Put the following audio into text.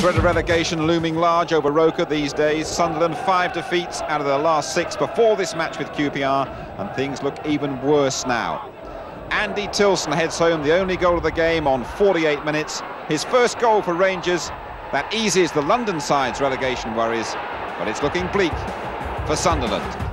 threat of relegation looming large over Roker these days. Sunderland five defeats out of their last six before this match with QPR, and things look even worse now. Andy Tillson heads home the only goal of the game on 48 minutes. His first goal for Rangers. That eases the London side's relegation worries, but it's looking bleak for Sunderland.